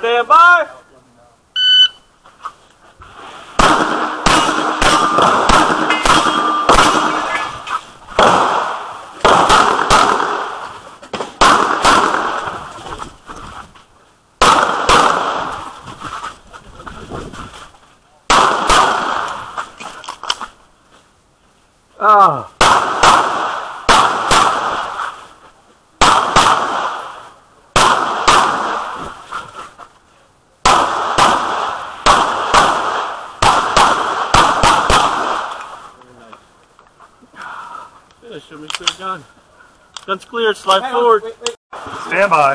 Stand by. Ah. Finish him, he's clear gun. Gun's cleared, slide forward. Stand by.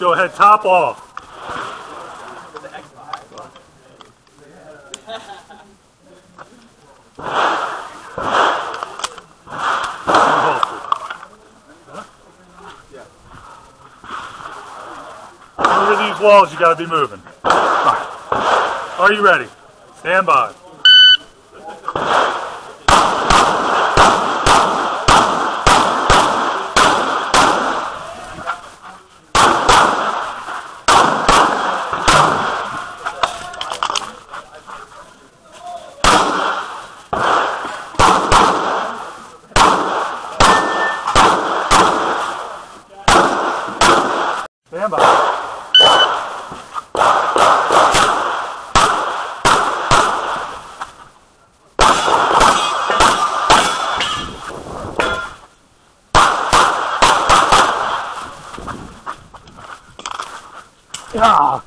Go ahead, top off. Over these walls, you gotta be moving. Are you ready? Stand by. Stand by. Ah.